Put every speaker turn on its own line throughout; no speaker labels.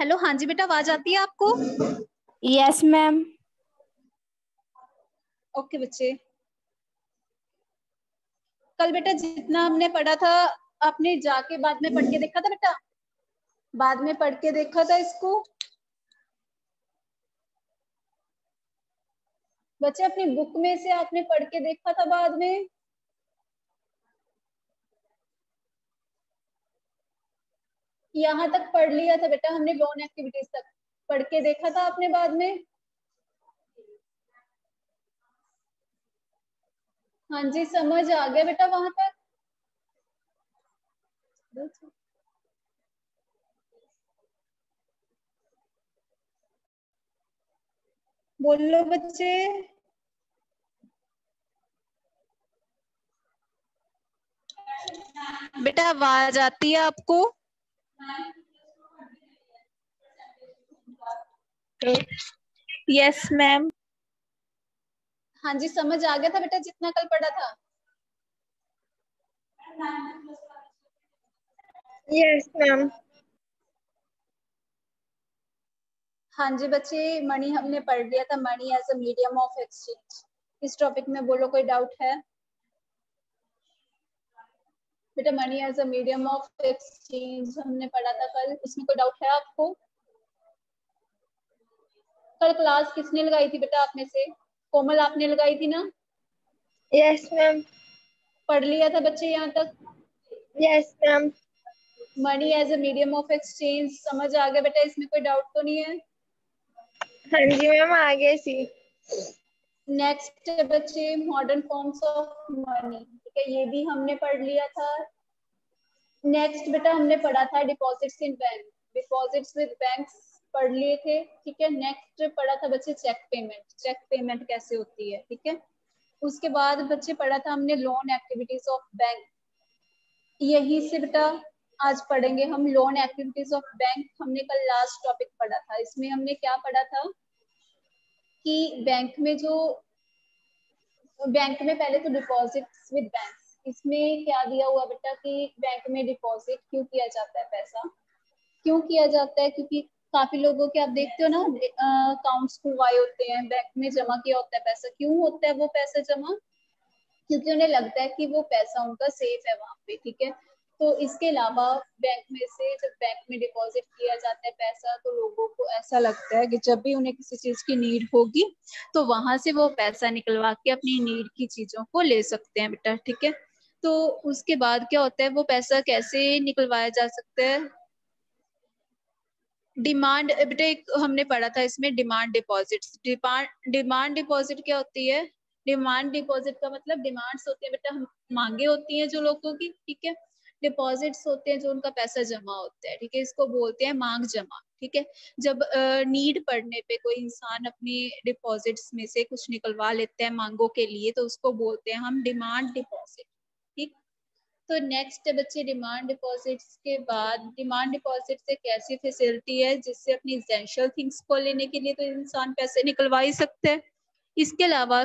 Hello हाँ जी बेटा आवाज़ आती है आपको?
यस मैम
ओके बच्चे। कल बेटा जितना हमने पढ़ा था आपने जाके बाद में पढ़ के देखा था बेटा? बाद में पढ़ के देखा था इसको? बच्चे, अपनी बुक में से आपने पढ़ के देखा था बाद में? यहाँ तक पढ़ लिया था बेटा, हमने लोन एक्टिविटीज़ तक। पढ़ के देखा था आपने बाद में? हाँ जी, समझ आ गया बेटा वहाँ तक। बोलो बच्चे। बेटा आवाज़ आती है आपको?
यस मैम
हाँ जी समझ आ गया था बेटा जितना कल पढ़ा था।
यस मैम
हाँ जी बच्चे मनी हमने पढ़ लिया था money as a medium of exchange इस टॉपिक में बोलो कोई डाउट है? बेटा money as a medium of exchange हमने पढ़ा था कल। इसमें कोई डाउट है आपको? कल क्लास किसने लगाई थी बेटा आप में से? कोमल आपने लगाई थी ना?
यस मैम
पढ़ लिया था बच्चे यहाँ तक?
Yes ma'am
money as a medium of exchange समझ आ गया बेटा इसमें कोई डाउट तो नहीं है?
हाँ जी मैम, आगे सी।
नेक्स्ट बच्चे मॉडर्न फॉर्म्स ऑफ़ मनी ठीक है, ये भी हमने पढ़ लिया था। नेक्स्ट बेटा हमने पढ़ा था deposits in bank deposits with banks पढ़ लिए थे। ठीक है नेक्स्ट पढ़ा था बच्चे चेक पेमेंट चेक पेमेंट कैसे होती है? ठीक है? उसके बाद बच्चे पढ़ा था हमने लोन एक्टिविटीज़ ऑफ़ बैंक यही से बेटा आज पढ़ेंगे हम लोन एक्टिविटीज़ ऑफ़ बैंक हमने कल लास्ट टॉपिक पढ़ा था। इसमें हमने क्या पढ़ा था? कि बैंक में जो बैंक में पहले तो डिपॉजिट विद बैंक इसमें क्या दिया हुआ बेटा कि बैंक में डिपॉजिट क्यों किया जाता है पैसा? क्यों किया जाता है? क्योंकि काफ़ी लोगों के, आप देखते हो ना अकाउंट्स खुलवाए होते हैं बैंक में जमा किया होता है पैसा। क्यों होता है वो पैसा जमा? क्योंकि उन्हें लगता है कि वो पैसा उनका सेफ़ है वहाँ पे, ठीक है? तो इसके अलावा बैंक में से जब बैंक में डिपॉजिट किया जाता है पैसा तो लोगों को ऐसा लगता है कि जब भी उन्हें किसी चीज़ की नीड होगी तो वहाँ से वो पैसा निकलवा के अपनी नीड की चीज़ों को ले सकते हैं बेटा, ठीक है? तो उसके बाद क्या होता है, वो पैसा कैसे निकलवाया जा सकता है? डिमांड बेटा एक हमने पढ़ा था इसमें demand deposit demand demand deposit क्या होती है? डिमांड डिपॉजिट का मतलब डिमांड्स होती है बेटा मांगे होती हैं जो लोगों की, ठीक है? डिपॉजिट्स होते हैं जो उनका पैसा जमा होता है, ठीक है? इसको बोलते हैं मांग जमा, ठीक है? जब नीड पड़ने पे कोई इंसान अपनी डिपॉजिट्स में से कुछ निकलवा लेते हैं मांगों के लिए तो उसको बोलते हैं हम डिमांड डिपॉजिट ठीक? तो नेक्स्ट बच्चे डिमांड डिपॉजिट्स के बाद डिमांड डिपॉजिट एक ऐसी फैसिलिटी है जिससे अपनी एसेंशियल थिंग्स को लेने के लिए तो इंसान पैसे निकलवा ही सकते हैं। इसके अलावा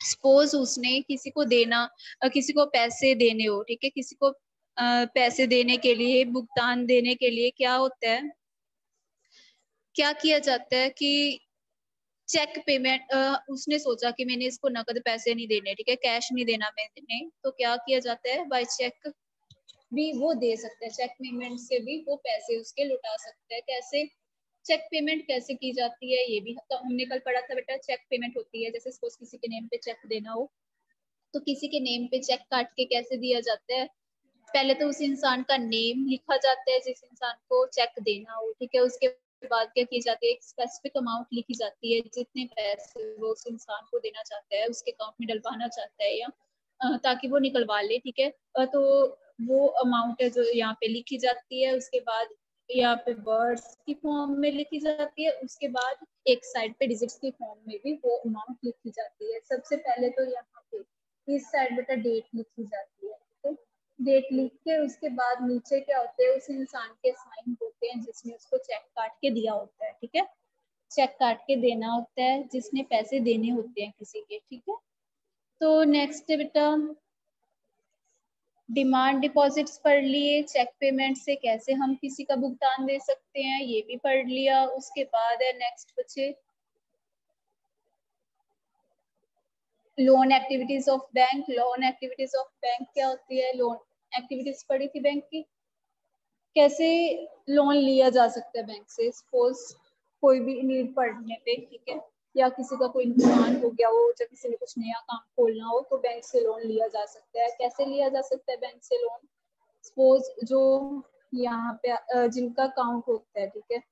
सपोज़ उसने किसी को देना किसी को पैसे देने हो, ठीक है? किसी को पैसे देने के लिए, भुगतान देने के लिए क्या होता है? क्या किया जाता है कि चेक पेमेंट उसने सोचा कि मैंने इसको नकद पैसे नहीं देने, ठीक है? कैश नहीं देना मैंने तो क्या किया जाता है? बाय चेक भी वो दे सकता है चेक पेमेंट से भी वो पैसे उसके लुटा सकते हैं। कैसे? चेक पेमेंट कैसे की जाती है? ये भी तो हमने कल पढ़ा था बेटा चेक पेमेंट होती है। जैसे सपोज़ किसी के नेम पे चेक देना हो तो किसी के नेम पे चेक काट के कैसे दिया जाता है? पहले तो उस इंसान का नेम लिखा जाता है, जिस इंसान को चेक देना हो, ठीक है? उसके बाद क्या की जाती है? एक स्पेसिफिक अमाउंट लिखी जाती है, जितने पैसे वो उस इंसान को देना चाहता है, उसके अकाउंट में डलवाना चाहता है या ताकि वो निकलवा ले, ठीक है? तो वो अमाउंट है जो यहाँ पे लिखी जाती है, उसके बाद यहाँ पे वर्ड्स की फॉर्म में लिखी जाती है, उसके बाद एक साइड पे डिजिट्स की फॉर्म में भी वो अमाउंट लिखी जाती है। सबसे पहले तो यहाँ पे इस साइड बेटा डेट लिखी जाती है। डेट लिख के उसके बाद नीचे क्या होते हैं, उस इंसान के साइन होते हैं जिसने उसको चेक काट के दिया होता है, ठीक है? चेक काट के देना होता है, जिसने पैसे देने होते हैं किसी के, ठीक है? तो नेक्स्ट बेटा डिमांड डिपॉजिट्स पढ़ लिए चेक पेमेंट से कैसे हम किसी का भुगतान दे सकते हैं, ये भी पढ़ लिया, उसके बाद है नेक्स्ट बच्चे loan activities of bank loan activities of bank क्या होती है लोन एक्टिविटीज़ पढ़ी थी बैंक की। कैसे लोन लिया जा सकता है बैंक से? सपोज़ कोई भी नीड पड़ने पे, ठीक है? या किसी का कोई नुकसान हो गया हो, या किसी ने कुछ नया काम खोलना हो तो बैंक से लोन लिया जा सकता है। कैसे लिया जा सकता है बैंक से लोन सपोज़ जो यहाँ पे जिनका अकाउंट होता है, ठीक है?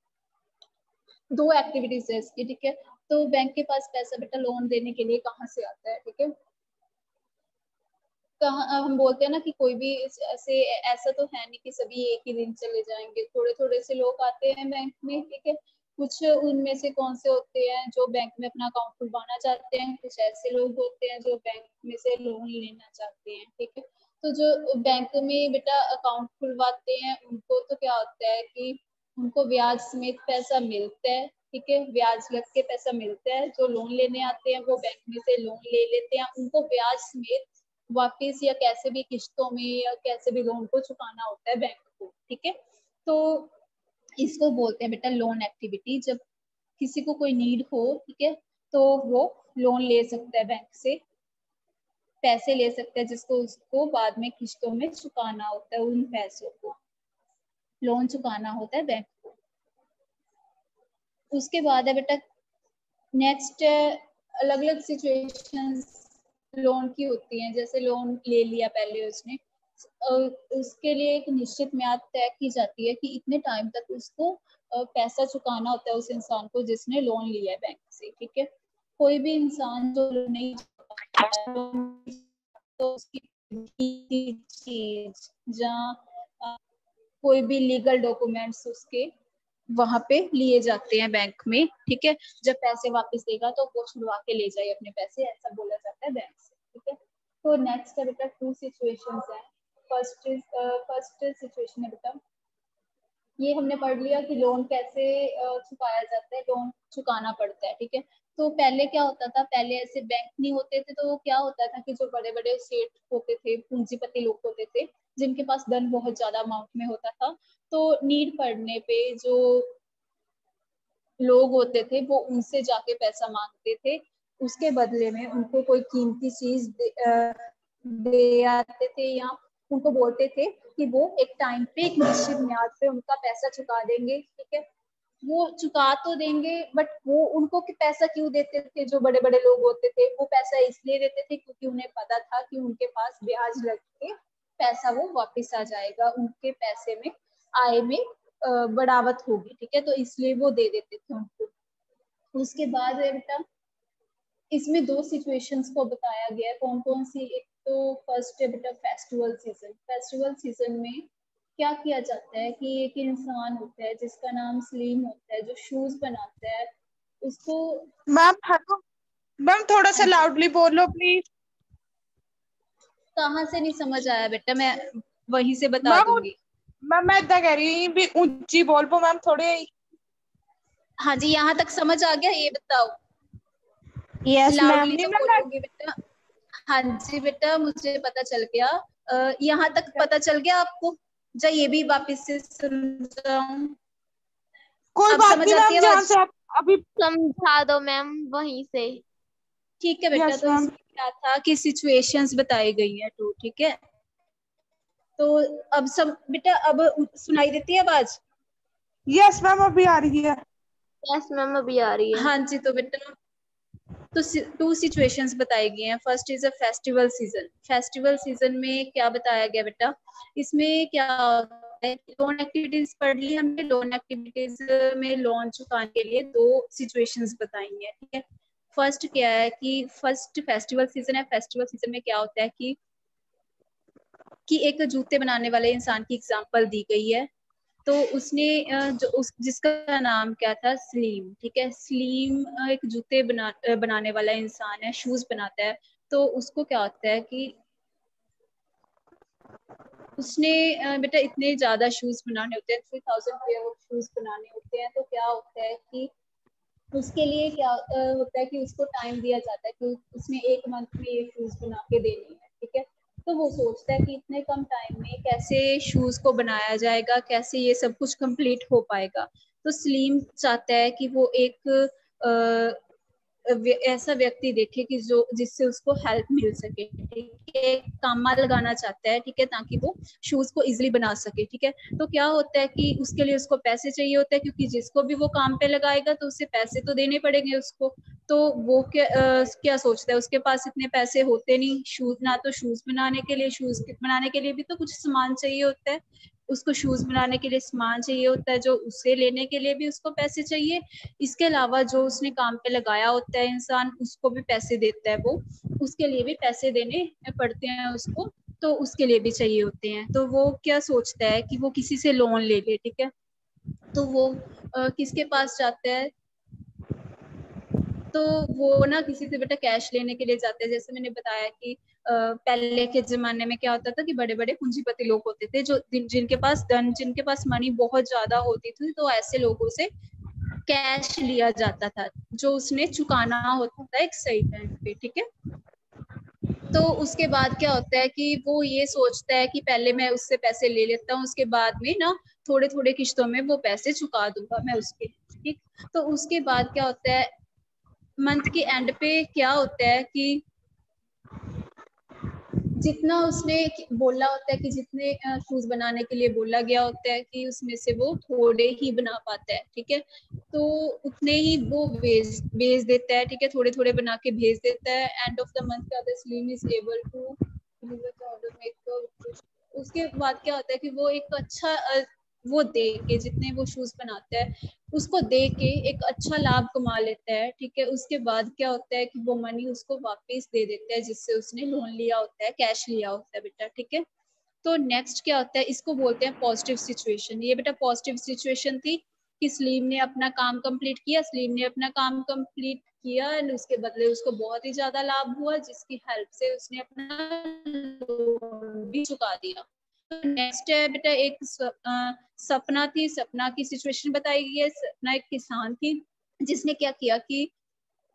दो एक्टिविटीज़ है इसकी, ठीक है? तो बैंक के पास पैसा बेटा लोन देने के लिए कहाँ से आता है, ठीक है? हम बोलते हैं ना कि कोई भी ऐसे, ऐसा तो है नहीं कि सभी एक ही दिन चले जाएँगे। थोड़े थोड़े से लोग आते हैं बैंक में, ठीक है? कुछ उनमें से कौन से होते हैं जो बैंक में अपना अकाउंट खुलवाना चाहते हैं? कुछ ऐसे लोग होते हैं जो बैंक में से लोन लेना चाहते हैं, ठीक है? तो जो बैंक में बेटा अकाउंट खुलवाते हैं, उनको तो क्या होता है कि उनको ब्याज समेत पैसा मिलता है, ठीक है? ब्याज लग के पैसा मिलता है। जो लोन लेने आते हैं, वो बैंक में से लोन ले लेते हैं। उनको ब्याज समेत वापिस या कैसे भी किस्तों में या कैसे भी लोन को चुकाना होता है बैंक को, ठीक है? तो इसको बोलते हैं बेटा लोन एक्टिविटी जब किसी को कोई नीड हो, ठीक है तो वो लोन ले सकता है बैंक से। पैसे ले सकता है जिसको उसको बाद में किस्तों में चुकाना होता है, उन पैसों को। लोन चुकाना होता है बैंक को। उसके बाद है बेटा नेक्स्ट अलग अलग सिचुएशंस लोन की होती हैं, जैसे लोन ले लिया पहले उसने उसके लिए एक निश्चित म्याद तय की जाती है कि इतने टाइम तक उसको पैसा चुकाना होता है उस इंसान को जिसने लोन लिया है बैंक से, ठीक है? कोई भी इंसान जो नहीं तो उसकी चीज़ जहाँ कोई भी लीगल डॉक्यूमेंट्स उसके वहाँ पे लिए जाते हैं बैंक में, ठीक है? जब पैसे वापस देगा तो वो छुड़वा के ले जाए अपने पैसे, ऐसा बोला जाता है बैंक से, ठीक है? तो नेक्स्ट है बेटा टू सिचुएशन है। फ़र्स्ट इज़ फ़र्स्ट सिचुएशन है बेटा। ये हमने पढ़ लिया कि लोन कैसे चुकाया जाता है लोन चुकाना पड़ता है ठीक है? तो पहले क्या होता था पहले ऐसे बैंक नहीं होते थे तो क्या होता था कि जो बड़े बड़े सेठ होते थे पूंजीपति लोग होते थे जिनके पास धन बहुत ज़्यादा अमाउंट में होता था तो नीड पड़ने पे जो लोग होते थे वो उनसे जाके पैसा मांगते थे। उसके बदले में उनको कोई कीमती चीज़ दे, दे आते थे या उनको बोलते थे कि वो एक टाइम पे, एक निश्चित म्याद पे उनका पैसा चुका देंगे, ठीक है? वो चुका तो देंगे बट वो उनको कि पैसा क्यों देते थे? जो बड़े बड़े लोग होते थे, वो पैसा इसलिए देते थे क्योंकि उन्हें पता था कि उनके पास ब्याज लग के पैसा वो वापस आ जाएगा, उनके पैसे में आय में बढ़ावत होगी, ठीक है? तो इसलिए वो दे देते थे उनको। उसके बाद बेटा इसमें दो सिचुएशंस को बताया गया है। कौन कौन सी? एक तो फ़र्स्ट है बेटा फेस्टिवल सीज़न फेस्टिवल सीज़न में क्या किया जाता है कि एक इंसान होता है जिसका नाम सलीम होता है जो शूज़ बनाता है उसको
मैम हेलो मैम थोड़ा सा लाउडली बोलो प्लीज़
कहाँ से नहीं समझ आया बेटा? मैं वहीं से बता दूँगी।
मैम मैं इतना कह रही भी ऊँची बोल पो मैम थोड़े
हाँ जी यहाँ तक समझ आ गया ये बताओ।
यस मैम
तो बेटा। हाँ जी बेटा मुझे पता चल गया। यहाँ तक पता चल गया आपको? जा ये भी वापस से समझाऊं
कोई बात नहीं मैम जहाँ से आप अभी
समझा दो मैम वहीं से।
ठीक है बेटा yes, तो क्या था कि सिचुएशंस बताई गई है टू ठीक है? तो अब सब बेटा अब सुनाई देती है आवाज़?
यस मैम अभी आ रही है।
यस मैम अभी आ रही है।
हाँ जी तो बेटा तो टू सिचुएशंस बताई गई हैं। First is a festival season festival season में क्या बताया गया बेटा? इसमें क्या लोन एक्टिविटीज़ पढ़ ली हमने। लोन एक्टिविटीज़ में लोन चुकाने के लिए दो सिचुएशंस बताई हैं, ठीक है? फ़र्स्ट क्या है कि फ़र्स्ट फेस्टिवल सीज़न है। फेस्टिवल सीज़न में क्या होता है कि कि एक जूते बनाने वाले इंसान की एग्जांपल दी गई है। तो उसने जो उस, जिसका नाम क्या था? सलीम ठीक है? सलीम एक जूते बना बनाने वाला इंसान है शूज़ बनाता है। तो उसको क्या होता है कि उसने बेटा इतने ज़्यादा शूज़ बनाने होते हैं three thousand pair of shoes बनाने होते हैं तो क्या होता है कि उसके लिए क्या होता है कि उसको टाइम दिया जाता है कि उसने एक मंथ में ये शूज़ बना के देनी है, ठीक है? तो वो सोचता है कि इतने कम टाइम में कैसे शूज़ को बनाया जाएगा, कैसे ये सब कुछ कंप्लीट हो पाएगा। तो सलीम चाहता है कि वो एक ऐसा व्यक्ति देखे कि जो जिससे उसको हेल्प मिल सके ठीक है? कामा लगाना चाहता है ठीक है? ताकि वो शूज़ को इजिली बना सके ठीक है? तो क्या होता है कि उसके लिए उसको पैसे चाहिए होते हैं? क्योंकि जिसको भी वो काम पे लगाएगा तो उसे पैसे तो देने पड़ेंगे उसको। तो वो क्या आ, क्या सोचता है? उसके पास इतने पैसे होते नहीं शूज़ ना तो शूज़ बनाने के लिए शूज़ बनाने के लिए भी तो कुछ सामान चाहिए होता है। उसको शूज़ बनाने के लिए सामान चाहिए होता है जो उसे लेने के लिए भी उसको पैसे चाहिए। इसके अलावा जो उसने काम पे लगाया होता है इंसान उसको भी पैसे देता है वो। उसके लिए भी पैसे देने पड़ते हैं उसको तो उसके लिए भी चाहिए होते हैं। तो वो क्या सोचता है कि वो किसी से लोन ले ले ठीक है? तो वो आ, किसके पास जाता है? तो वो ना किसी से बेटा कैश लेने के लिए जाते हैं। जैसे मैंने बताया कि पहले के जमाने में क्या होता था कि बड़े बड़े पूंजीपति लोग होते थे, जो जिनके पास धन, जिनके पास मनी बहुत ज़्यादा होती थी तो ऐसे लोगों से कैश लिया जाता था, जो उसने चुकाना होता था एक सही टाइम पे, ठीक है? तो उसके बाद क्या होता है कि वो ये सोचता है कि पहले मैं उससे पैसे ले लेता हूँ, उसके बाद में ना थोड़े थोड़े किश्तों में वो पैसे चुका दूँगा मैं उसके ठीक? तो उसके बाद क्या होता है मंथ के एंड पे क्या होता है कि जितना उसने बोला होता है कि जितने शूज़ बनाने के लिए बोला गया होता है कि उसमें से वो थोड़े ही बना पाता है, ठीक है? तो उतने ही वो भेज भेज देता है, ठीक है? थोड़े थोड़े बना के भेज देता है। एंड ऑफ़ द मंथ का स्लीम इज़ एबल टू उसके बाद क्या होता है कि वो एक अच्छा वो दे के जितने वो शूज़ बनाता है, उसको दे के एक अच्छा लाभ कमा लेता है, ठीक है? उसके बाद क्या होता है कि वो मनी उसको वापस दे देता है, जिससे उसने लोन लिया होता है कैश लिया होता है बेटा, ठीक है? तो नेक्स्ट क्या होता है, इसको बोलते हैं पॉजिटिव सिचुएशन ये बेटा पॉजिटिव सिचुएशन थी कि स्लीम ने अपना काम कंप्लीट किया स्लीम ने अपना काम कंप्लीट किया एंड उसके बदले उसको बहुत ही ज़्यादा लाभ हुआ, जिसकी हेल्प से उसने अपना भी चुका दिया। नेक्स्ट है बेटा एक सपना थी, सपना की सिचुएशन बताई गई है, सपना एक किसान थी, जिसने क्या किया कि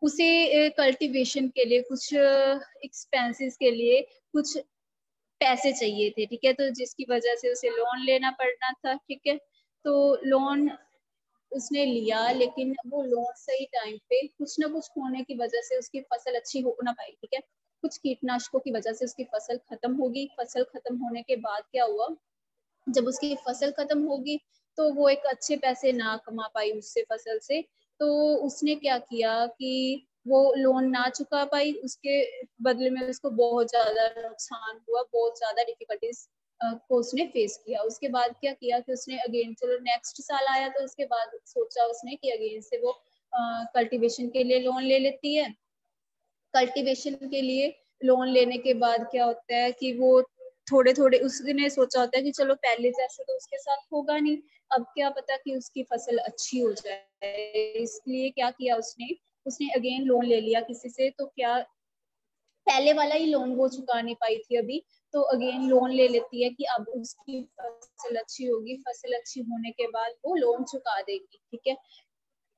उसे कल्टीवेशन के लिए कुछ एक्सपेंसेस के लिए कुछ पैसे चाहिए थे, ठीक है? तो जिसकी वजह से उसे लोन लेना पड़ना था, ठीक है? तो लोन उसने लिया, लेकिन वो लोन सही टाइम पे कुछ ना कुछ होने की वजह से उसकी फ़सल अच्छी हो ना पाई, ठीक है? कुछ कीटनाशकों की वजह से उसकी फ़सल खत्म होगी। फ़सल खत्म होने के बाद क्या हुआ? जब उसकी फ़सल खत्म होगी तो वो एक अच्छे पैसे ना कमा पाई उससे फ़सल से। तो उसने क्या किया कि वो लोन ना चुका पाई। उसके बदले में उसको बहुत ज़्यादा नुकसान हुआ, बहुत ज़्यादा डिफिकल्टीज को उसने फेस किया। उसके बाद क्या किया कि उसने अगेन चलो नेक्स्ट साल आया तो उसके बाद सोचा उसने कि अगेन से वो कल्टीवेशन के लिए लोन ले लेती है। कल्टीवेशन के लिए लोन लेने के बाद क्या होता है कि वो थोड़े थोड़े उसने सोचा होता है कि चलो पहले जैसे तो उसके साथ होगा नहीं। अब क्या पता कि उसकी फ़सल अच्छी हो जाए। इसलिए क्या किया उसने? उसने अगेन लोन ले लिया किसी से। तो क्या पहले वाला ही लोन वो चुका नहीं पाई थी अभी। तो अगेन लोन ले लेती है कि अब उसकी फ़सल अच्छी होगी। फ़सल अच्छी होने के बाद वो लोन चुका देगी, ठीक है?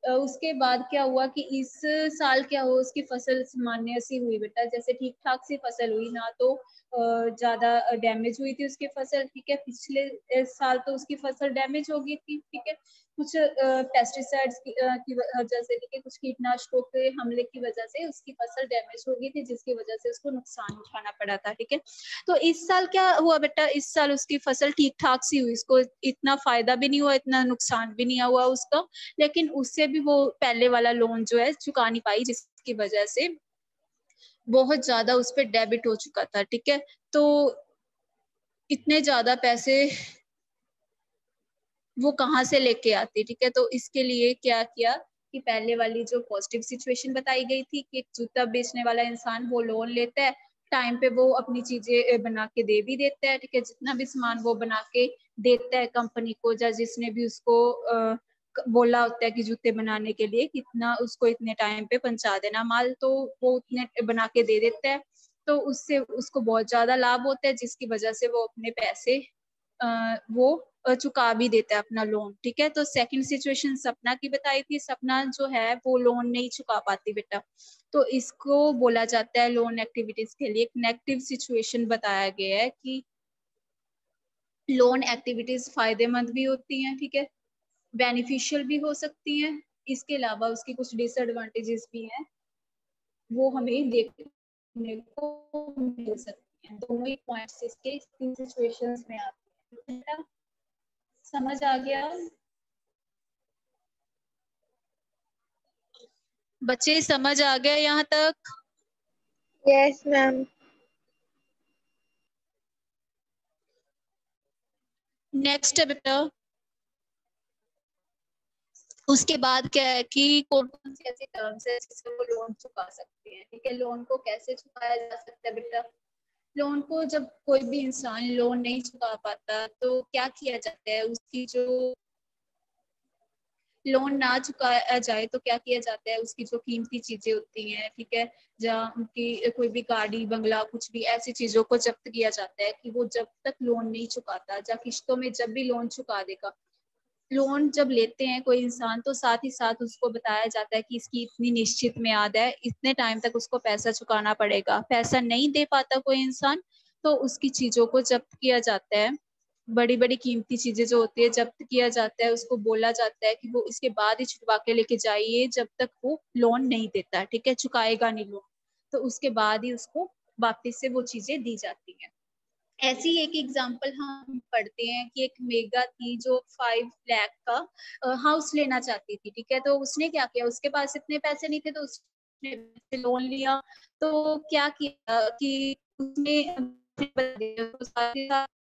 उसके बाद क्या हुआ कि इस साल क्या हो उसकी फ़सल सामान्य सी हुई बेटा। जैसे ठीक ठाक सी फ़सल हुई, ना तो ज़्यादा डैमेज हुई थी उसकी फ़सल, ठीक है। पिछले साल तो उसकी फ़सल डैमेज हो गई थी, ठीक है। कुछ पेस्टिसाइड्स की, की वजह से ठीक कुछ कीटनाशकों के हमले की वजह से उसकी फ़सल डैमेज हो गई थी जिसकी वजह से उसको नुकसान उठाना पड़ा था ठीक है? तो इस साल क्या हुआ बेटा? इस साल उसकी फ़सल ठीक ठाक सी हुई उसको इतना फ़ायदा भी नहीं हुआ इतना नुकसान भी नहीं हुआ उसका लेकिन उससे भी वो पहले वाला लोन जो है चुका नहीं पाई जिसकी वजह से बहुत ज़्यादा उस पर डेबिट हो चुका था ठीक है? तो इतने ज़्यादा पैसे वो कहाँ से लेके आती, ठीक है? तो इसके लिए क्या किया कि पहले वाली जो पॉजिटिव सिचुएशन बताई गई थी कि एक जूता बेचने वाला इंसान वो लोन लेता है टाइम पे वो अपनी चीज़ें बना के दे भी देता है, ठीक है? जितना भी सामान वो बना के देता है कंपनी को, या जिसने भी उसको बोला होता है कि जूते बनाने के लिए कितना उसको इतने टाइम पे पहुँचा देना माल तो वो उतने बना के दे देता है। तो उससे उसको बहुत ज़्यादा लाभ होता है, जिसकी वजह से वो अपने पैसे वो चुका भी देता है अपना लोन ठीक है? तो सेकंड सिचुएशन सपना की बताई थी, सपना जो है, वो लोन नहीं चुका पाती बेटा। तो इसको बोला जाता है लोन एक्टिविटीज़ के लिए। एक नेगेटिव सिचुएशन बताया गया है कि लोन एक्टिविटीज़ फ़ायदेमंद भी होती हैं, ठीक है? बेनिफिशियल भी हो सकती हैं। इसके अलावा उसकी कुछ डिसएडवांटेजेस भी हैं। वो हमें देखने को मिल सकती हैं। दोनों ही पॉइंट्स इसके सिचुएशंस में आते समझ आ गया। बच्चे समझ आ गया यहाँ तक?
यस मैम
नेक्स्ट है बेटा। उसके बाद क्या है कि कौन कौन सी ऐसी टर्म्स है जिससे वो लोन चुका सकते हैं? ठीक है लोन को कैसे चुकाया जा सकता है बेटा? लोन को जब कोई भी इंसान लोन नहीं चुका पाता तो क्या किया जाता है? उसकी जो लोन ना चुकाया जाए तो क्या किया जाता है? उसकी जो कीमती चीज़ें होती हैं, ठीक है? जहाँ उनकी कोई भी गाड़ी, बंगला, कुछ भी, ऐसी चीज़ों को जब्त किया जाता है कि वो जब तक लोन नहीं चुकाता, या किश्तों में जब भी लोन चुका देगा लोन जब लेते हैं कोई इंसान तो साथ ही साथ उसको बताया जाता है कि इसकी इतनी निश्चित म्याद है, इतने टाइम तक उसको पैसा चुकाना पड़ेगा। पैसा नहीं दे पाता कोई इंसान तो उसकी चीज़ों को जब्त किया जाता है। बड़ी बड़ी कीमती चीज़ें जो होती है, जब्त किया जाता है, उसको बोला जाता है कि वो इसके बाद ही छुड़वा के लेके जाइए जब तक वो लोन नहीं देता ठीक है? चुकाएगा नहीं लोन तो उसके बाद ही उसको वापिस से वो चीज़ें दी जाती हैं। ऐसी एक एग्जांपल हम पढ़ते हैं कि एक मेगा थी जो फाइव लैख का हाउस लेना चाहती थी, ठीक है? तो उसने क्या किया? उसके पास इतने पैसे नहीं थे तो उसने लोन लिया। तो क्या किया कि उसने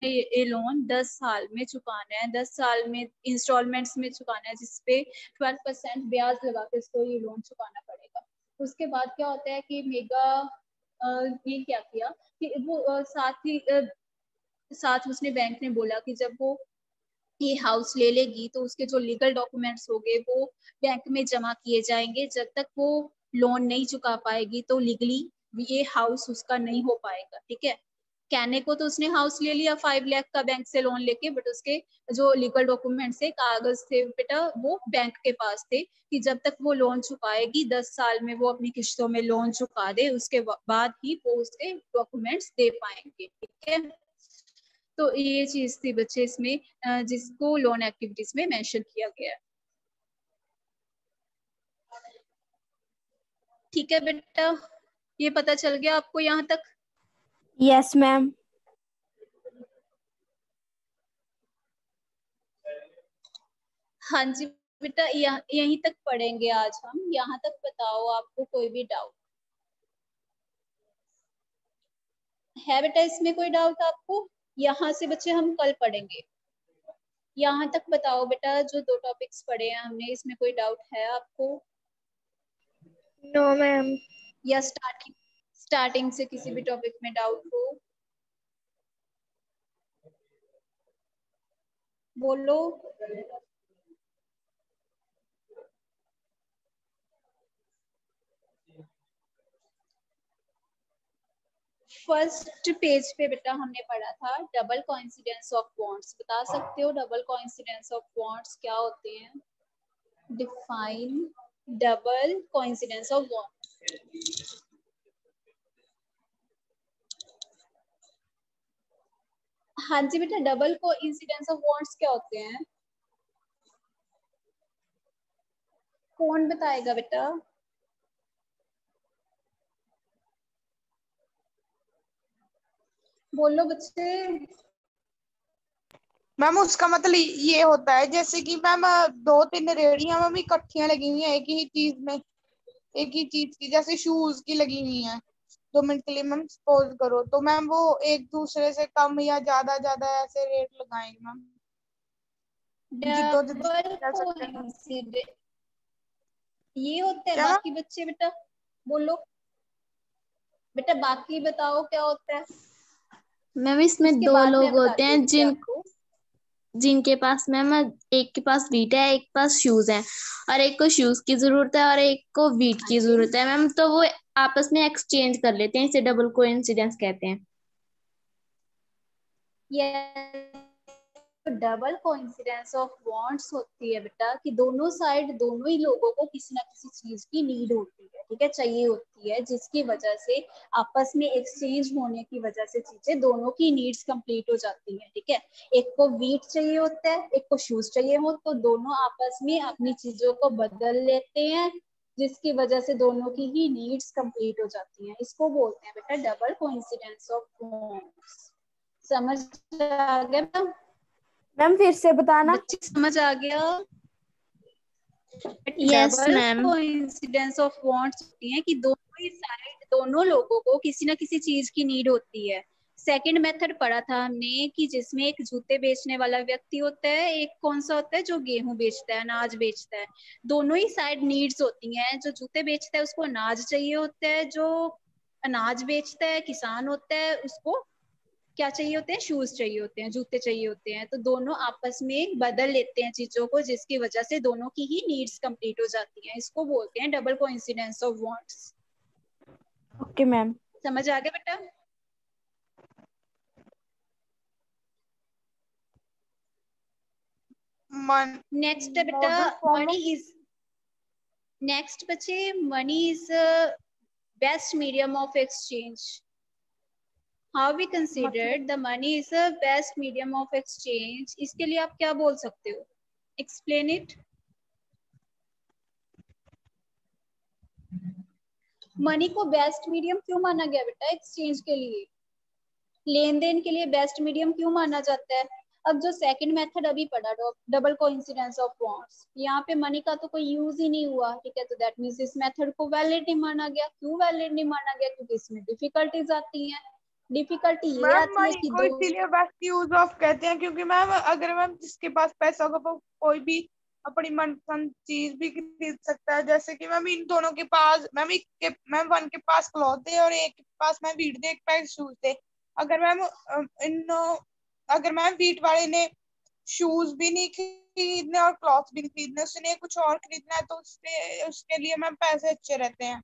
ये लोन दस साल में चुकाना है। दस साल में इंस्टॉलमेंट्स में चुकाना है जिसपे ट्वेल्व परसेंट ब्याज लगा के उसको ये लोन चुकाना पड़ेगा। उसके बाद क्या होता है कि मेगा ये क्या किया कि वो साथ ही साथ उसने बैंक ने बोला कि जब वो ये हाउस ले लेगी तो उसके जो लीगल डॉक्यूमेंट्स हो गए, वो बैंक में जमा किए जाएँगे। जब तक वो लोन नहीं चुका पाएगी तो लीगली ये हाउस उसका नहीं हो पाएगा, ठीक है? कहने को तो उसने हाउस ले लिया फाइव लाख का बैंक से लोन लेके बट उसके जो लीगल डॉक्यूमेंट्स थे, कागज़ थे, बेटा, वो बैंक के पास थे कि जब तक वो लोन चुकाएगी, दस साल में वो अपनी किश्तों में लोन चुका दे, उसके बाद ही वो उसके डॉक्यूमेंट्स दे पाएँगे, ठीक है? तो ये चीज़ थी बच्चे इसमें जिसको लोन एक्टिविटीज़ में मेंशन किया गया। है ठीक है बेटा ये पता चल गया आपको यहाँ तक?
यस मैम
हाँ जी बेटा यह, यहीं तक पढ़ेंगे आज हम। यहाँ तक बताओ आपको कोई भी डाउट है बेटा इसमें कोई डाउट आपको? यहाँ से बच्चे हम कल पढ़ेंगे। यहाँ तक बताओ बेटा जो दो टॉपिक्स पढ़े हैं हमने इसमें कोई डाउट है आपको?
नो मैम
या स्टार्टिंग स्टार्टिंग से किसी भी टॉपिक में डाउट हो? बोलो। फ़र्स्ट पेज पे बेटा हमने पढ़ा था डबल कोइंसिडेंस ऑफ़ बॉन्ड्स बता सकते हो डबल कोइंसिडेंस ऑफ़ बॉन्ड्स क्या होते हैं? Define double coincidence of bond हाँ जी बेटा डबल को इंसिडेंस ऑफ़ बॉन्ड्स क्या होते हैं? कौन बताएगा बेटा? बोलो बच्चे।
मैम उसका मतलब ये होता है जैसे कि मैम दो तीन रेड़ियाँ मैम इकट्ठियाँ लगी हुई है एक ही चीज़ में एक ही चीज़ की जैसे शूज़ की लगी हुई है। दो मिनट के लिए मैम सपोज़ करो। तो मैम वो एक दूसरे से कम या ज़्यादा ज़्यादा ऐसे रेट लगाएँगे मैम?
ये होते हैं बाकी बच्चे बेटा बोलो। बेटा बाकी बताओ क्या होता है?
मैम इसमें दो लोग होते हैं जिन जिनके पास मैम एक के पास वीट है एक पास शूज़ है। और एक को शूज़ की ज़रूरत है और एक को वीट की ज़रूरत है। मैम तो वो आपस में एक्सचेंज कर लेते हैं इसे डबल को कहते हैं।
डबल कोइंसिडेंस ऑफ़ वांट्स होती है बेटा कि दोनों साइड दोनों ही लोगों को किसी ना किसी चीज़ की नीड होती है, ठीक है? चाहिए होती है, जिसकी वजह से आपस में एक्सचेंज होने की वजह से चीज़ें दोनों की नीड्स कंप्लीट हो जाती हैं, ठीक है? एक को वीट चाहिए होता है, एक को शूज़ चाहिए हो तो दोनों आपस में अपनी चीज़ों को बदल लेते हैं, जिसकी वजह से दोनों की ही नीड्स कंप्लीट हो जाती हैं। इसको बोलते हैं बेटा डबल कोइंसिडेंस ऑफ़ समझ आ गया
मैम फिर से बताना।
समझ आ गया?
Yes.
कोइंसिडेंस ऑफ़ वांट्स होती है कि दोनों ही साइड दोनों लोगों को किसी ना किसी चीज़ की नीड होती है। सेकंड मेथड पढ़ा था हमने कि जिसमें एक जूते बेचने वाला व्यक्ति होता है एक कौन सा होता है जो गेहूँ बेचता है अनाज बेचता है। दोनों ही साइड नीड्स होती हैं। जो जूते बेचता है उसको अनाज चाहिए होता है जो अनाज बेचता है किसान होता है उसको क्या चाहिए होते हैं? शूज़ चाहिए होते हैं जूते चाहिए होते हैं। तो दोनों आपस में बदल लेते हैं चीज़ों को जिसकी वजह से दोनों की ही नीड्स कंप्लीट हो जाती हैं। इसको बोलते हैं double coincidence of wants
okay ma'am
समझ आ गया बेटा? नेक्स्ट बेटा मनी इज़ नेक्स्ट बच्चे money is best medium of exchange how we considered the money is a best medium of exchange. इसके लिए आप क्या बोल सकते हो? Explain it. मनी को बेस्ट मीडियम क्यों माना गया बेटा एक्सचेंज के लिए? लेन देन के लिए बेस्ट मीडियम क्यों माना जाता है? अब जो सेकंड मेथड अभी पढ़ा डबल कोइंसिडेंस ऑफ़ वांट्स यहाँ पे मनी का तो कोई यूज़ ही नहीं हुआ ठीक है? तो दैट मीन्स इस मेथड को वैलिड नहीं माना गया। क्यों वैलिड नहीं माना गया? क्योंकि इसमें डिफिकल्टीज आती हैं। डिफिकल्टी ये आती है कि दो
इसीलिए बेस्ट यूज़ ऑफ़ कहते हैं क्योंकि मैम अगर मैम जिसके पास पैसा होगा वो कोई भी अपनी मनपसंद चीज़ भी खरीद सकता है। जैसे कि मैम इन दोनों के पास मैम एक के मैम वन के पास क्लॉथ है और एक के पास मैम वीट दे एक पैर शूज़ दे। अगर मैम इन अगर मैम वीट वाले ने शूज़ भी नहीं खरीदने और क्लॉथ भी नहीं खरीदने उसने कुछ और खरीदना है तो उसके उसके लिए मैम पैसे अच्छे रहते हैं।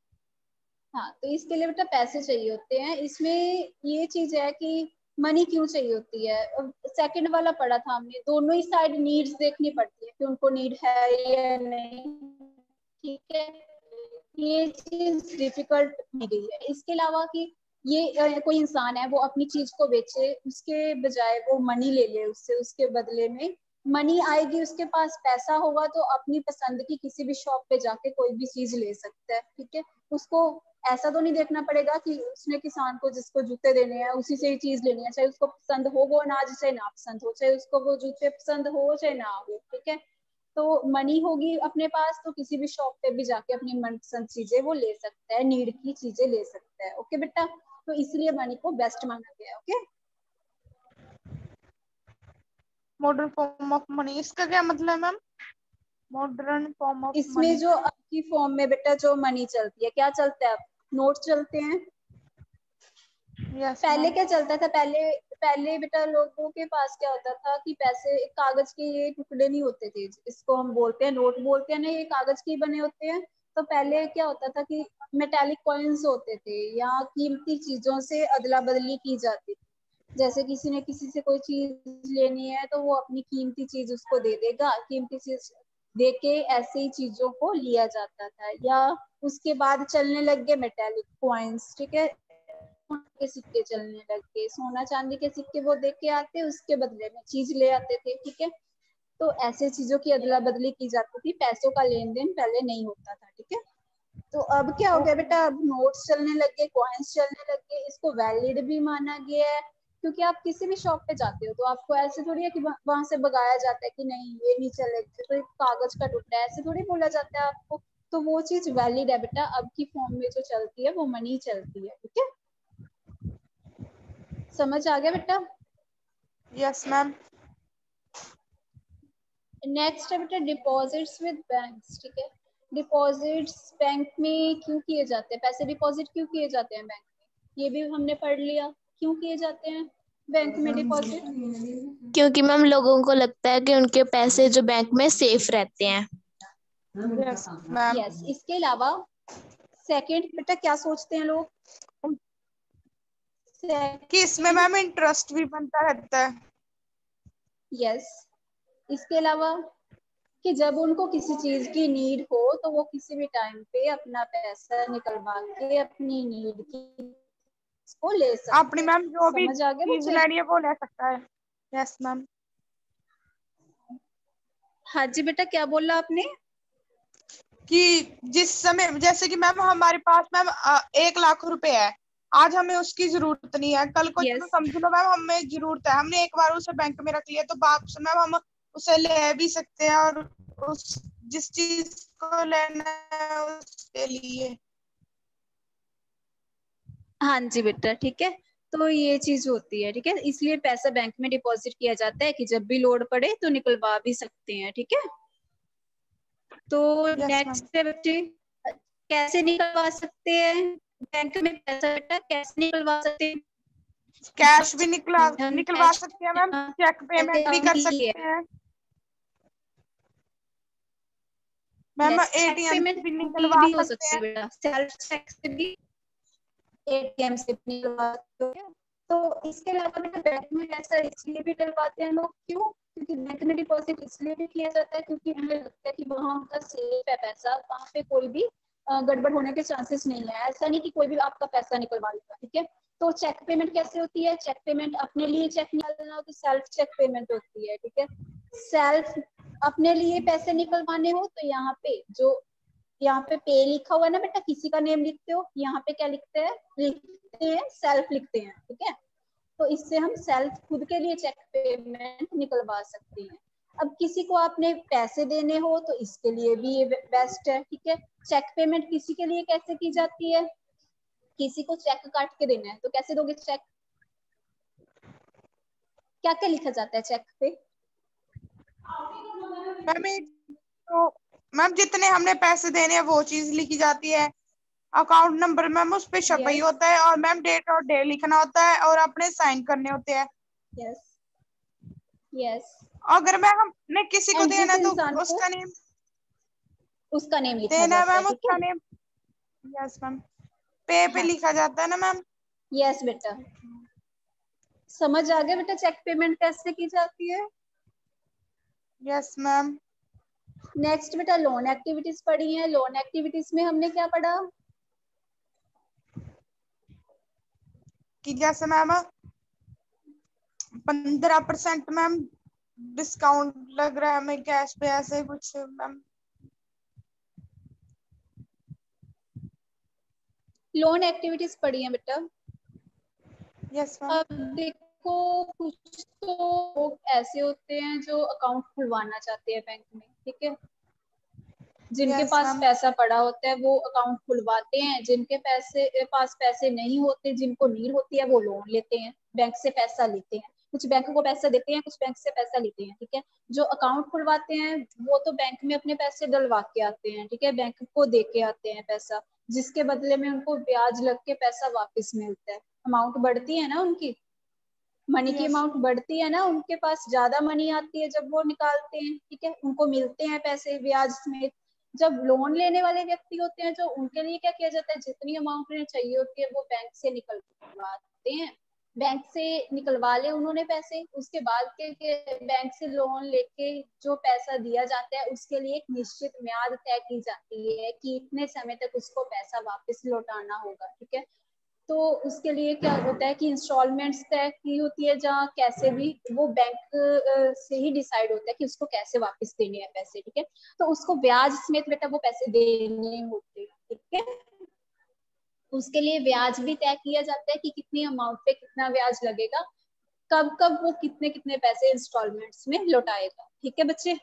हाँ तो इसके लिए बेटा पैसे चाहिए होते हैं। इसमें ये चीज़ है कि मनी क्यों चाहिए होती है? सेकंड वाला पढ़ा था हमने, दोनों ही साइड नीड्स देखनी पड़ती है कि उनको नीड है या नहीं। ठीक है? ये चीज़ डिफ़िकल्ट गई है। इसके अलावा कि ये कोई इंसान है, वो अपनी चीज़ को बेचे, उसके बजाय वो मनी ले ले उससे, उसके बदले में मनी आएगी, उसके पास पैसा होगा तो अपनी पसंद की किसी भी शॉप पे जाके कोई भी चीज़ ले सकता है। ठीक है? उसको ऐसा तो नहीं देखना पड़ेगा कि उसने किसान को जिसको जूते देने हैं, उसी से ही चीज़ लेनी है, चाहे उसको पसंद हो वो अनाज, चाहे ना पसंद हो, चाहे उसको वो जूते पसंद हो, चाहे ना हो, ठीक है? तो मनी होगी अपने पास तो किसी भी शॉप पे भी जाके अपनी मनपसंद चीज़ें वो ले सकता है, नीड की चीज़ें ले सकता है, ओके बेटा? तो इसलिए मनी को बेस्ट माना गया okay?
Modern form of money इसका क्या मतलब है मैम? मॉडर्न फॉर्म ऑफ़
इसमें जो अब की फॉर्म में बेटा जो मनी चलती है क्या चलता है? अब नोट चलते हैं?
यस
पहले क्या चलता था? पहले पहले बेटा लोगों के पास क्या होता था कि पैसे कागज़ के ये टुकड़े नहीं होते थे इसको हम बोलते हैं नोट बोलते हैं ना ये कागज़ के बने होते हैं। तो पहले क्या होता था कि मेटालिक कॉइन्स होते थे या कीमती चीज़ों से अदला बदली की जाती थी। जैसे किसी ने किसी से कोई चीज़ लेनी है तो वो अपनी कीमती चीज़ उसको दे देगा। कीमती चीज़ दे के ऐसे ही चीज़ों को लिया जाता था या उसके बाद चलने लग गए मेटालिक कॉइन्स ठीक है? के सिक्के चलने लग गए, सोना चांदी के सिक्के वो देख के आते, उसके बदले में चीज़ ले आते थे, ठीक है? तो ऐसे चीज़ों की अदला बदली की जाती थी, पैसों का लेन देन पहले नहीं होता था, ठीक है? तो अब क्या हो गया बेटा? अब नोट्स चलने लग गए कॉइन्स चलने लग गए, इसको वैलिड भी माना गया है क्योंकि आप किसी भी शॉप पे जाते हो तो आपको ऐसे थोड़ी है कि वहाँ से भगाया जाता है कि नहीं ये नहीं चलेगा तो कागज़ का टुकड़ा है ऐसे थोड़ी बोला जाता है आपको। तो वो चीज़ वैलिड है बेटा अब की फॉर्म में जो चलती है वो मनी चलती है ठीक है? समझ आ गया बेटा?
यस मैम
नेक्स्ट है बेटा डिपॉजिट्स विद बैंक्स ठीक है? डिपॉजिट्स बैंक में क्यों किए जाते हैं? पैसे डिपॉजिट क्यों किए जाते हैं बैंक में? ये भी हमने पढ़ लिया। क्यों किए जाते हैं बैंक में डिपॉजिट
क्योंकि मैम लोगों को लगता है कि उनके पैसे जो बैंक में सेफ़ रहते हैं।
यस मैम
यस इसके अलावा सेकंड बेटा क्या सोचते हैं लोग?
कि इसमें मैम इंटरेस्ट भी बनता रहता है।
Yes yes. इसके अलावा कि जब उनको किसी चीज़ की नीड हो तो वो किसी भी टाइम पे अपना पैसा निकलवा के अपनी नीड की को ले सकते
अपनी मैम जो भी चीज़ लेनी है वो ले सकता है। यस मैम
हाँ जी बेटा क्या बोला आपने?
कि जिस समय जैसे कि मैम हमारे पास मैम एक लाख रुपए है। आज हमें उसकी ज़रूरत नहीं है। कल को
Yes.
समझ लो मैम हमें ज़रूरत है। हमने एक बार उसे बैंक में रख लिया तो बाद से मैम हम उसे ले भी सकते हैं और उस जिस चीज़ को लेना है उसके लिए।
हाँ जी बेटा ठीक है। तो ये चीज़ होती है ठीक है। इसलिए पैसा बैंक में डिपॉजिट किया जाता है कि जब भी लोड पड़े तो निकलवा भी सकते हैं ठीक है। तो नेक्स्ट है बच्चे कैसे निकलवा सकते हैं? बैंक में पैसा बेटा कैसे निकलवा सकते हैं?
कैश भी निकला निकलवा सकते हैं मैम
हाँ,
चेक पेमेंट भी कर सकते हैं। मैम एटीएम भी निकलवा सकते
हैं बेटा सेल्फ चेक से भी एटीएम से भी निकलवा हो। तो इसके अलावा बेटा बैंक में पैसा इसलिए भी डलवाते हैं लोग, क्यों? क्योंकि बैंक में डिपॉजिट इसलिए भी किया जाता है क्योंकि हमें लगता है कि वहाँ उनका सेफ़ है पैसा, वहाँ पे कोई भी गड़बड़ होने के चांसेस नहीं है। ऐसा नहीं कि कोई भी आपका पैसा निकलवा लेगा, ठीक है? तो चेक पेमेंट कैसे होती है? चेक पेमेंट अपने लिए चेक निकालना हो तो सेल्फ चेक पेमेंट होती है, ठीक है? सेल्फ अपने लिए पैसे निकलवाने हो तो यहाँ पे जो यहाँ पे पे लिखा हुआ है ना बेटा? किसी का नेम लिखते हो? यहाँ पे क्या लिखते हैं? लिखते हैं सेल्फ लिखते हैं, ठीक है? तो इससे हम सेल्फ खुद के लिए चेक पेमेंट निकलवा सकते हैं। अब किसी को आपने पैसे देने हो तो इसके लिए भी ये बेस्ट है, ठीक है? चेक पेमेंट किसी के लिए कैसे की जाती है? किसी को चेक काट के देना है तो कैसे दोगे चेक क्या क्या लिखा जाता है चेक पे?
तो मैम जितने हमने पैसे देने हैं वो चीज़ लिखी जाती है। अकाउंट नंबर मैम उस पे छपा ही
Yes.
होता है और मैम डेट और डे लिखना होता है और अपने साइन करने होते हैं।
यस यस
अगर मैं हमने किसी को देना तो उसका नेम
उसका नेम लिखा
देना मैम उसका नेम यस मैम। पे पे
हाँ।
लिखा जाता है ना मैम?
यस बेटा। समझ आ गया बेटा चेक पेमेंट कैसे की जाती है?
Yes ma'am.
नेक्स्ट बेटा लोन एक्टिविटीज़ पढ़ी है। लोन एक्टिविटीज़ में हमने क्या पढ़ा?
कि जैसे मैम पंद्रह परसेंट मैम डिस्काउंट लग रहा है हमें कैश पे ऐसे कुछ मैम।
लोन एक्टिविटीज़ पढ़ी है बेटा।
यस मैम
अब देखो कुछ तो लोग ऐसे होते हैं जो अकाउंट खुलवाना चाहते हैं बैंक में। ठीक है? जिनके
Yes,
पास पैसा पड़ा होता है वो अकाउंट खुलवाते हैं। जिनके पैसे पास पैसे नहीं होते जिनको नीड होती है वो लोन लेते हैं। बैंक से पैसा लेते हैं। कुछ बैंक को पैसा देते हैं कुछ बैंक से पैसा लेते हैं ठीक है? जो अकाउंट खुलवाते हैं वो तो बैंक में अपने पैसे डलवा के आते हैं ठीक है? बैंक को दे के आते हैं पैसा जिसके बदले में उनको ब्याज लग के पैसा वापस मिलता है। अमाउंट बढ़ती है ना उनकी? मनी की अमाउंट बढ़ती है ना उनके पास ज़्यादा मनी आती है जब वो निकालते हैं ठीक है? उनको मिलते हैं पैसे ब्याज समेत। जब लोन लेने वाले व्यक्ति होते हैं जो उनके लिए क्या किया जाता है? जितनी अमाउंट उन्हें चाहिए होती है वो बैंक से निकलवाते हैं। बैंक से निकलवा ले उन्होंने पैसे। उसके बाद के, के बैंक से लोन लेके जो पैसा दिया जाता है उसके लिए एक निश्चित म्याद तय की जाती है कि इतने समय तक उसको पैसा वापस लौटाना होगा ठीक है? तो उसके लिए क्या होता है कि इंस्टॉलमेंट्स तय की होती है जहाँ कैसे भी वो बैंक से ही डिसाइड होता है कि उसको कैसे वापस देने हैं पैसे ठीक है? तो उसको ब्याज समेत बेटा वो पैसे देने होते हैं ठीक है? उसके लिए ब्याज भी तय किया जाता है कि कितनी अमाउंट पे कितना ब्याज लगेगा कब कब वो कितने कितने पैसे इंस्टॉलमेंट्स में लौटाएगा ठीक है बच्चे?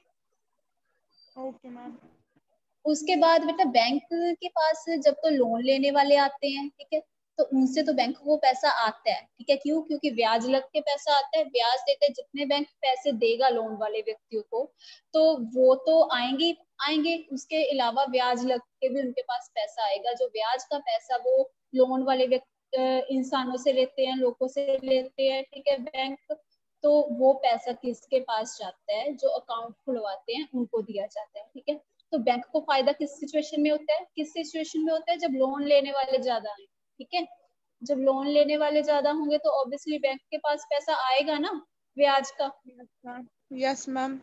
ओके मैम
उसके बाद बेटा बैंक के पास जब तो लोन लेने वाले आते हैं ठीक है? तो उनसे तो बैंक को पैसा आता है, ठीक है? क्यों? क्योंकि ब्याज लग के पैसा आता है, ब्याज देते जितने बैंक पैसे देगा लोन वाले व्यक्तियों को तो वो तो आएँगे आएँगे, उसके अलावा ब्याज लग के भी उनके पास पैसा आएगा। जो ब्याज का पैसा वो लोन वाले इंसानों से लेते हैं, लोगों से लेते हैं, ठीक है? बैंक तो वो पैसा किसके पास जाता है? जो अकाउंट खुलवाते हैं, उनको दिया जाता है, ठीक है? तो बैंक को फ़ायदा किस सिचुएशन में होता है? किस सिचुएशन में होता है? जब लोन लेने वाले ज़्यादा आए। ठीक है? जब लोन लेने वाले ज़्यादा होंगे तो ऑब्वियसली बैंक के पास पैसा आएगा ना ब्याज का?
यस मैम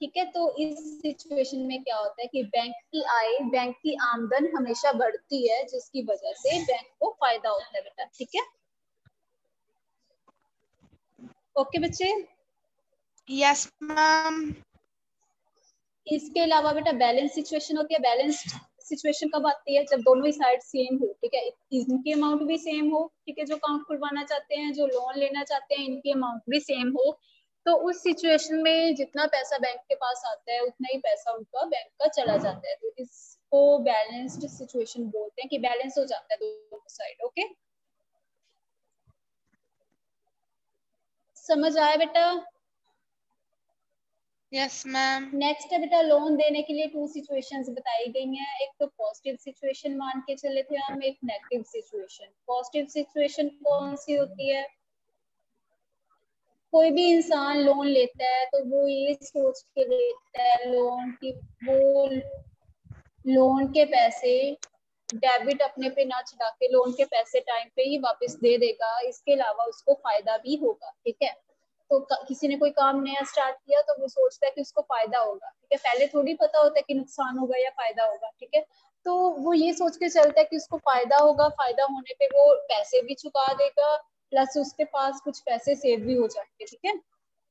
ठीक है तो इस सिचुएशन में क्या होता है कि बैंक की आय बैंक की आमदन हमेशा बढ़ती है जिसकी वजह से बैंक को फ़ायदा होता है बेटा ठीक है? ओके बच्चे?
यस मैम
इसके अलावा बेटा बैलेंस सिचुएशन होती है बैलेंस सिचुएशन कब आती है? जब दोनों ही साइड सेम हो, ठीक है? इनकी अमाउंट भी सेम हो, ठीक है? जो अकाउंट खुलवाना चाहते हैं, जो लोन लेना चाहते हैं, इनकी अमाउंट भी सेम हो। तो उस सिचुएशन में जितना पैसा बैंक के पास आता है, उतना ही पैसा उनका बैंक का चला जाता है। तो इसको बैलेंस्ड सिचुएशन बोलते हैं कि बैलेंस हो जाता है दोनों साइड ओके समझ आया बेटा?
यस मैम
नेक्स्ट है बेटा लोन देने के लिए टू सिचुएशंस बताई गई हैं। एक तो पॉजिटिव सिचुएशन मान के चले थे हम, एक नेगेटिव सिचुएशन पॉजिटिव सिचुएशन कौन सी होती है? कोई भी इंसान लोन लेता है तो वो ये सोच के लेता है लोन की वो लोन के पैसे डेबिट अपने पे ना चढ़ा के लोन के पैसे टाइम पे ही वापस दे देगा। इसके अलावा उसको फ़ायदा भी होगा, ठीक है? तो किसी ने कोई काम नया स्टार्ट किया तो वो सोचता है कि उसको फ़ायदा होगा ठीक है? पहले थोड़ी पता होता है कि नुकसान होगा या फ़ायदा होगा ठीक है? तो वो ये सोच के चलता है कि उसको फ़ायदा होगा फ़ायदा होने पे वो पैसे भी चुका देगा प्लस उसके पास कुछ पैसे सेव भी हो जाएँगे ठीक है?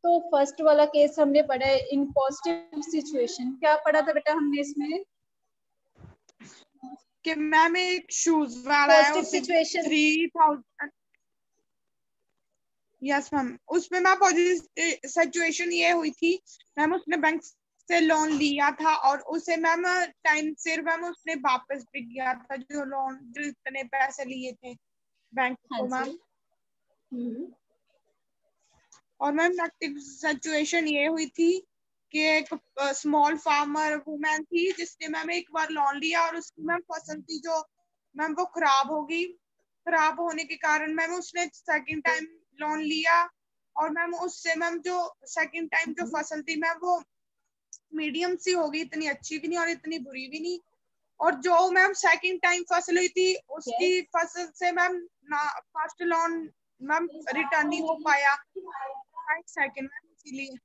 तो फ़र्स्ट वाला केस हमने पढ़ा है इन पॉजिटिव सिचुएशन क्या पढ़ा था बेटा हमने इसमें?
कि मैम एक शूज़ वाला है
situation
three thousand yes ma'am उसमें मैम सिचुएशन ये हुई थी मैम उसने बैंक से लोन लिया था और उसे मैम टाइम सिर मैम उसने वापस भी किया था जो लोन जो इतने पैसे लिए थे बैंक को
हाँ
मैम
हम्म।
और मैम सिचुएशन ये हुई थी कि एक स्मॉल फार्मर वुमेन थी जिसने मैम एक बार लोन लिया और उसकी मैम फ़सल थी जो मैम वो खराब हो गई। खराब होने के कारण मैम उसने सेकंड टाइम लोन लिया और मैम उससे मैम जो सेकंड टाइम जो फ़सल थी मैम वो मीडियम सी हो गई इतनी अच्छी भी नहीं और इतनी बुरी भी नहीं। और जो मैम सेकंड टाइम फ़सल हुई थी उसकी फ़सल से मैम ना फ़र्स्ट लोन मैम रिटर्न नहीं हो पाया। सेकंड मैम इसीलिए।